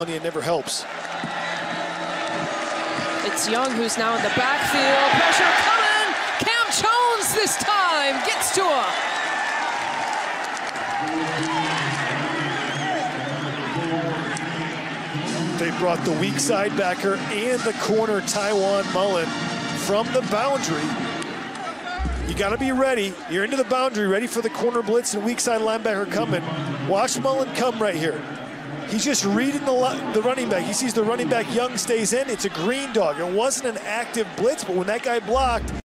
It never helps. It's Young who's now in the backfield. Pressure coming. Cam Jones this time gets to him. They brought the weak side backer and the corner Tiawan Mullen from the boundary. You got to be ready. You're into the boundary, ready for the corner blitz and weak side linebacker coming. Watch Mullen come right here. He's just reading the, the running back. He sees the running back Young stays in. It's a green dog. It wasn't an active blitz, but when that guy blocked,